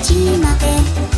街まで